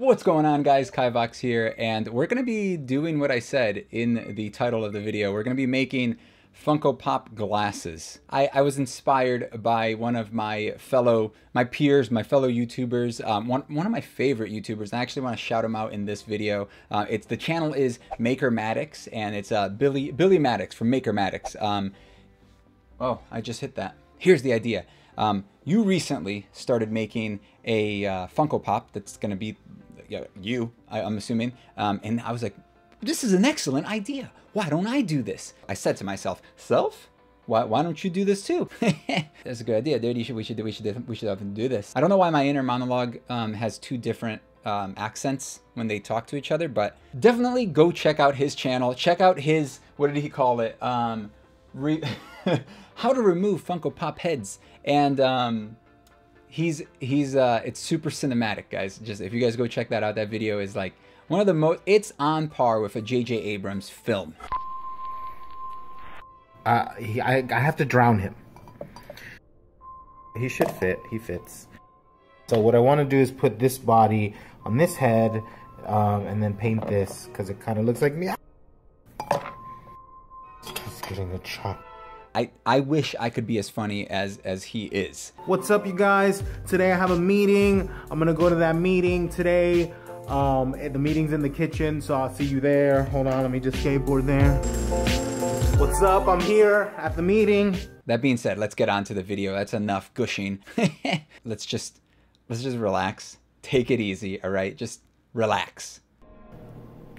What's going on guys, Kivox here, and we're going to be doing what I said in the title of the video. We're going to be making Funko Pop glasses. I, I, was inspired by one of my fellow, my peers, my fellow YouTubers, um, one, one of my favorite YouTubers. I actually want to shout him out in this video. Uh, it's The channel is Maker Maddox, and it's uh, Billy, Billy Maddox from Maker Maddox. Um, oh, I just hit that. Here's the idea. Um, you recently started making a uh, Funko Pop that's going to be you, I, am assuming. Um, and I was like, this is an excellent idea. Why don't I do this? I said to myself, self, why, why don't you do this too? That's a good idea, dude. You should, we should, we should, we should often do this. I don't know why my inner monologue um, has two different um, accents when they talk to each other, but definitely go check out his channel. Check out his, what did he call it? Um, how to remove Funko Pop heads. And um, he's he's uh it's super cinematic guys. Just if you guys go check that out that video is like one of the most it's on par with a jj abrams film. Uh he, I, I have to drown him. He should fit. He fits. So what i want to do is put this body on this head um, and then paint this because it kind of looks like me. He's getting a chop I, I wish I could be as funny as, as he is. What's up, you guys? Today I have a meeting. I'm gonna go to that meeting today. Um, the meeting's in the kitchen, so I'll see you there. Hold on, let me just skateboard there. What's up? I'm here at the meeting. That being said, let's get on to the video. That's enough gushing. let's just let's just relax. Take it easy, all right? Just relax.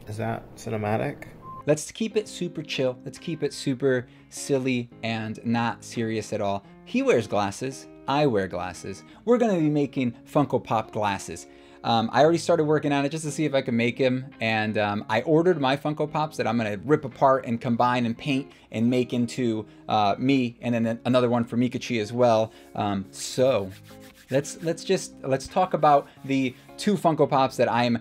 Is that cinematic? Let's keep it super chill. Let's keep it super silly and not serious at all. He wears glasses. I wear glasses. We're going to be making Funko Pop glasses. Um, I already started working on it just to see if I could make him. And um, I ordered my Funko Pops that I'm going to rip apart and combine and paint and make into uh, me and then another one for Meekachii as well. Um, so let's let's just let's talk about the two Funko Pops that I'm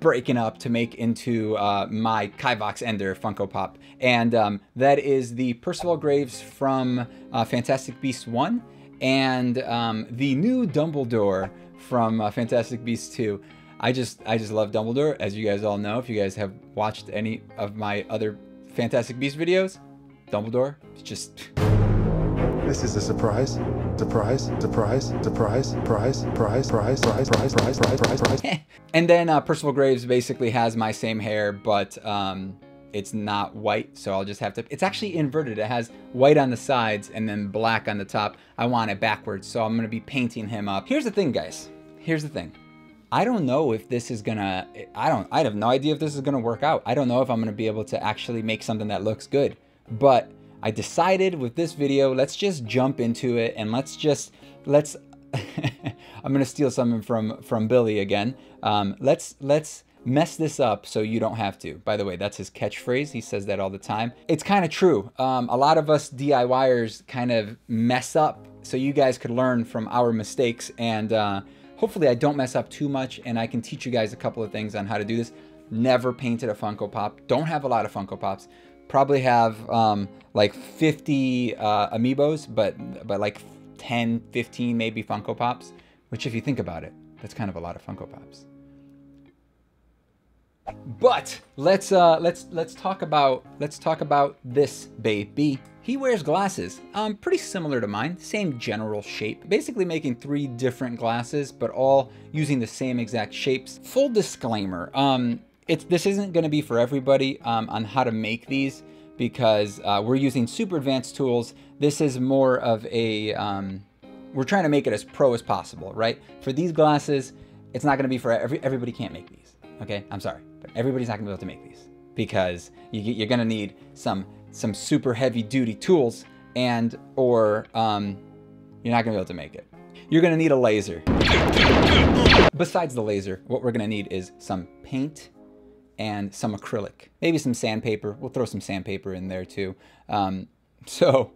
breaking up to make into uh, my Kivox Ender Funko Pop. And um, that is the Percival Graves from uh, Fantastic Beasts 1 and um, the new Dumbledore from uh, Fantastic Beasts 2. I just I just love Dumbledore, as you guys all know. If you guys have watched any of my other Fantastic Beasts videos, Dumbledore is just this is a surprise. Surprise, surprise, surprise, surprise, surprise, surprise, surprise, surprise, surprise, surprise, surprise. and then uh, Percival Graves basically has my same hair, but um, it's not white, so I'll just have to... It's actually inverted. It has white on the sides and then black on the top. I want it backwards, so I'm to be painting him up. Here's the thing, guys. Here's the thing. I don't know if this is gonna, I don't, I have no idea if this is gonna work out. I don't know if I'm gonna be able to actually make something that looks good. But I decided with this video, let's just jump into it and let's just, let's, I'm gonna steal something from, from Billy again. Um, let's, let's mess this up so you don't have to. By the way, that's his catchphrase. He says that all the time. It's kind of true. Um, a lot of us DIYers kind of mess up so you guys could learn from our mistakes and uh, hopefully I don't mess up too much and I can teach you guys a couple of things on how to do this. Never painted a Funko Pop. Don't have a lot of Funko Pops probably have um, like 50 uh, amiibos, but but like 10, 15 maybe Funko Pops. Which, if you think about it, that's kind of a lot of Funko Pops. But let's uh, let's let's talk about let's talk about this baby. He wears glasses, um, pretty similar to mine, same general shape. Basically making three different glasses, but all using the same exact shapes. Full disclaimer, um, it's this isn't going to be for everybody um, on how to make these because uh, we're using super advanced tools. This is more of a, um, we're trying to make it as pro as possible, right? For these glasses, it's not going to be for every, everybody can't make these. Okay, I'm sorry, but everybody's not going to be able to make these because you, you're going to need some some super heavy duty tools and or um, you're not going to be able to make it. You're going to need a laser. Besides the laser, what we're going to need is some paint and some acrylic, maybe some sandpaper. We'll throw some sandpaper in there too. Um, so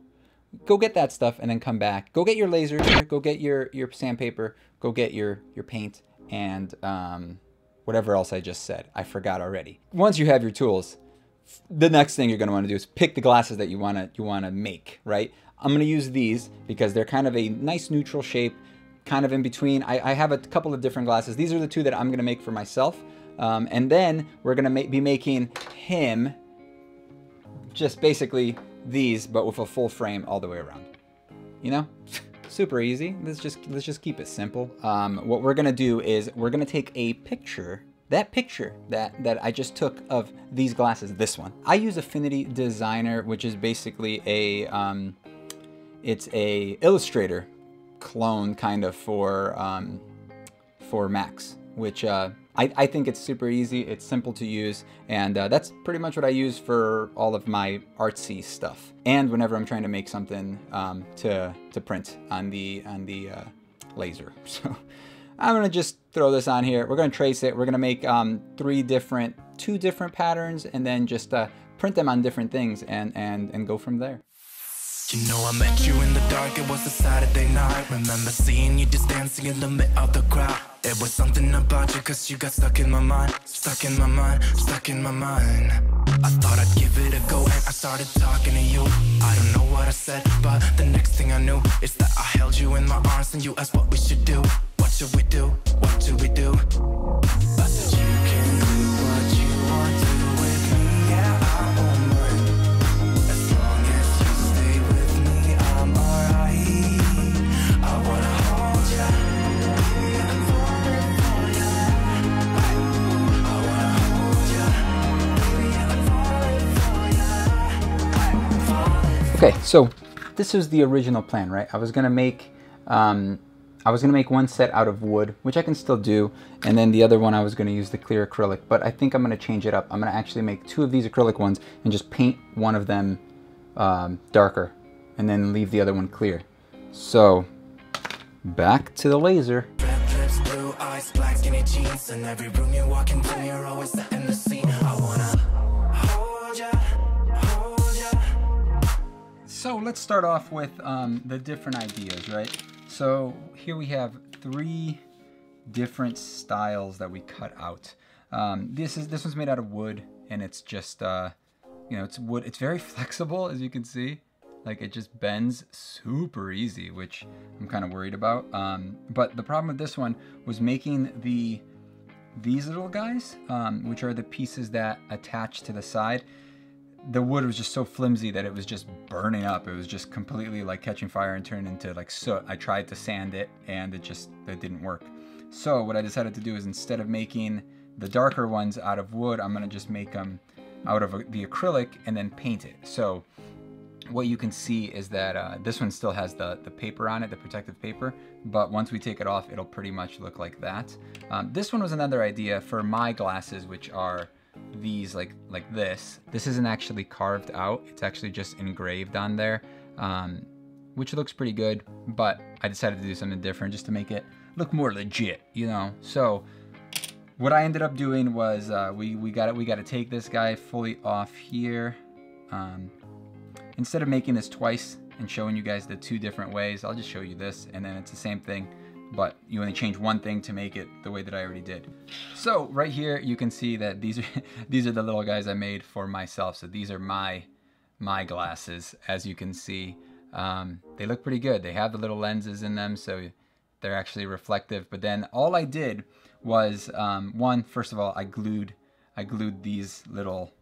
go get that stuff and then come back. Go get your laser, go get your, your sandpaper, go get your, your paint and um, whatever else I just said. I forgot already. Once you have your tools, the next thing you're gonna wanna do is pick the glasses that you wanna, you wanna make, right? I'm gonna use these because they're kind of a nice neutral shape, kind of in between. I, I, have a couple of different glasses. These are the two that I'm gonna make for myself. Um, and then we're gonna ma be making him just basically these, but with a full frame all the way around. You know? Super easy. Let's just let's just keep it simple. Um, what we're gonna do is we're gonna take a picture that picture that, that I just took of these glasses, this one. I use Affinity Designer, which is basically a, um, it's a Illustrator clone kind of for, um, for Macs, which uh, I, I think it's super easy, it's simple to use, and uh, that's pretty much what I use for all of my artsy stuff. And whenever I'm trying to make something um, to, to print on the, on the uh, laser. So I'm gonna just throw this on here. We're gonna trace it. We're gonna make um, three different, two different patterns and then just uh, print them on different things and, and, and go from there. You know I met you in the dark, it was a Saturday night Remember seeing you just dancing in the middle of the crowd It was something about you cause you got stuck in my mind Stuck in my mind, stuck in my mind. I thought I'd give it a go and I started talking to you. I don't know what I said, but the next thing I knew Is that I held you in my arms and you asked what we should do. What should we do, Okay, so this is the original plan, right? I was gonna make um, I was to make one set out of wood, which I can still do, and then the other one I was to use the clear acrylic, but I think I'm to change it up. I'm to actually make two of these acrylic ones and just paint one of them um, darker, and then leave the other one clear. So, back to the laser. Blue eyes, black jeans, and every room you walk into, you're always the scene. Let's start off with um, the different ideas, right? So here we have three different styles that we cut out. Um, this is this one's made out of wood, and it's just uh, you know it's wood. It's very flexible, as you can see. Like it just bends super easy, which I'm kind of worried about. Um, but the problem with this one was making the these little guys, um, which are the pieces that attach to the side the wood was just so flimsy that it was just burning up. It was just completely like catching fire and turning into like soot. I tried to sand it and it just it didn't work. So what I decided to do is instead of making the darker ones out of wood, I'm gonna just make them out of the acrylic and then paint it. So what you can see is that uh, this one still has the, the paper on it, the protective paper, but once we take it off, it'll pretty much look like that. Um, this one was another idea for my glasses, which are these like like this. This isn't actually carved out. It's actually just engraved on there, um, which looks pretty good. But I decided to do something different just to make it look more legit, you know. So what I ended up doing was uh, we we got it. We got to take this guy fully off here. Um, instead of making this twice and showing you guys the two different ways, I'll just show you this, and then it's the same thing but you only change one thing to make it the way that I already did. So right here, you can see that these are, these are the little guys I made for myself. So these are my, my glasses, as you can see. Um, they look pretty good. They have the little lenses in them, so they're actually reflective. But then all I did was, um, one, first of all, I glued, I glued these little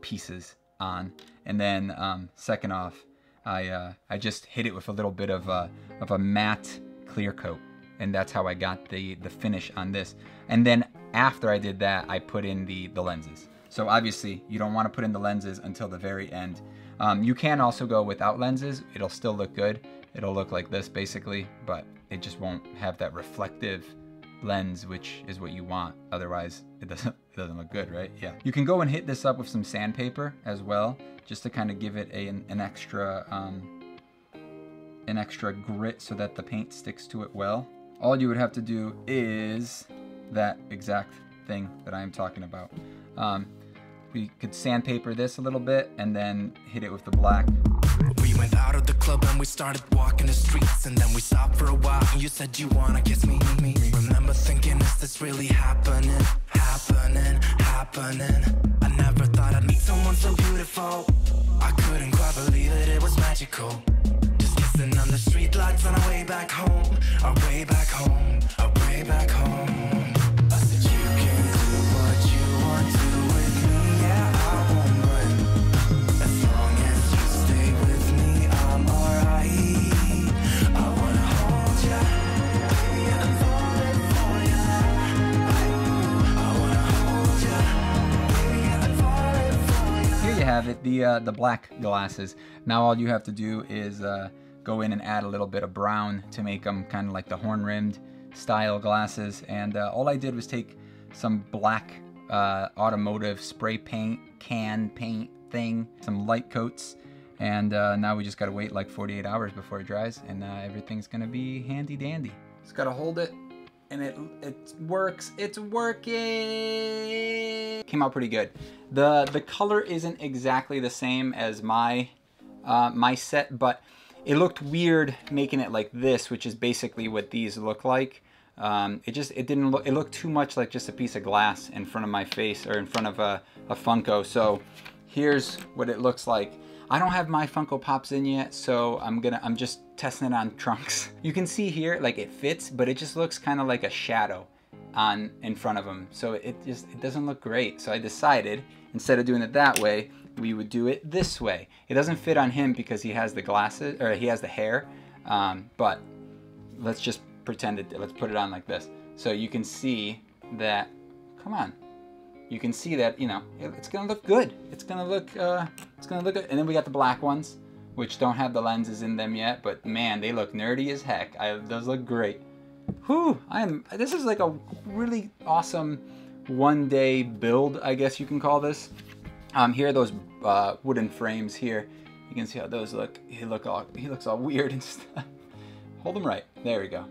pieces on. And then um, second off, I, uh, I just hit it with a little bit of a, of a matte clear coat and that's how I got the, the finish on this. And then after I did that, I put in the, the lenses. So obviously you don't want to put in the lenses until the very end. Um, you can also go without lenses. It'll still look good. It'll look like this basically, but it just won't have that reflective lens, which is what you want. Otherwise, it doesn't, it doesn't look good, right? Yeah. You can go and hit this up with some sandpaper as well, just to kind of give it a, an, an extra, um, an extra grit so that the paint sticks to it well all you would have to do is that exact thing that I am talking about. Um, we could sandpaper this a little bit and then hit it with the black. We went out of the club and we started walking the streets and then we stopped for a while and you said you wanna kiss me, me. Remember thinking is this really happening, happening, happening. I never thought I'd meet someone so beautiful. I couldn't quite believe it, it was magical. Dancing on the street lights on our way back home, our way back home, our way back home. I said you can do what you want to with me, yeah I won't run. As long as you stay with me, I'm alright. I wanna hold ya, baby, I'm falling for ya. I wanna hold ya, baby, I'm falling for ya. Here you have it, the uh, the black glasses. Now all you have to do is uh, go in and add a little bit of brown to make them kind of like the horn-rimmed style glasses. And uh, all I did was take some black uh, automotive spray paint, can paint thing, some light coats, and uh, now we just gotta wait like 48 hours before it dries, and uh, everything's gonna be handy dandy. Just gotta hold it, and it it works. It's working. Came out pretty good. the The color isn't exactly the same as my uh, my set, but it looked weird making it like this, which is basically what these look like. Um, it just it didn't look it looked too much like just a piece of glass in front of my face or in front of a, a Funko. So here's what it looks like. I don't have my Funko Pops in yet, so I'm gonna I'm just testing it on trunks. You can see here like it fits, but it just looks kind of like a shadow on in front of him. So it just it doesn't look great. So I decided instead of doing it that way, we would do it this way. It doesn't fit on him because he has the glasses or he has the hair, um, but let's just pretend it. Let's put it on like this, so you can see that. Come on, you can see that you know it- it's gonna look good. It's gonna look uh, it's gonna look good. And then we got the black ones, which don't have the lenses in them yet, but man, they look nerdy as heck. I, those look great. Whew, I'm. This is like a really awesome one day build, I guess you can call this. Um, here are those uh, wooden frames here. You can see how those look. He look all he looks all weird and stuff. Hold them right. There we go.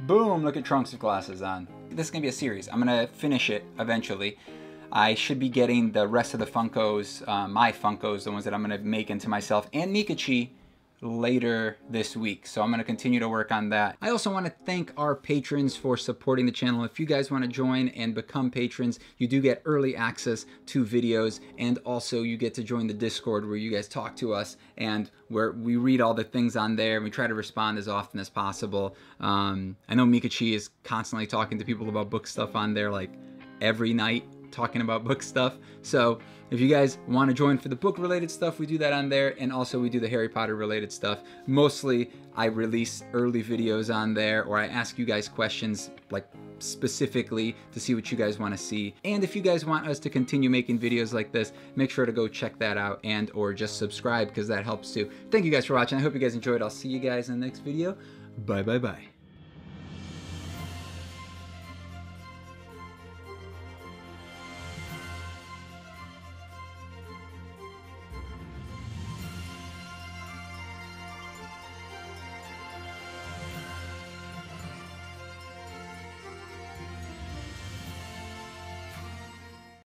Boom! Look at Trunks with glasses on. This is gonna be a series. I'm gonna finish it eventually. I should be getting the rest of the Funkos, uh, my Funkos, the ones that I'm gonna make into myself, and Meekachii later this week. So I'm going to continue to work on that. I also want to thank our patrons for supporting the channel. If you guys want to join and become patrons, you do get early access to videos and also you get to join the Discord where you guys talk to us and where we read all the things on there and we try to respond as often as possible. Um, I know Meekachii is constantly talking to people about book stuff on there like every night talking about book stuff. So if you guys want to join for the book related stuff, we do that on there. And also we do the Harry Potter related stuff. Mostly I release early videos on there or I ask you guys questions like specifically to see what you guys want to see. And if you guys want us to continue making videos like this, make sure to go check that out and or just subscribe because that helps too. Thank you guys for watching. I hope you guys enjoyed. I'll see you guys in the next video. Bye bye bye.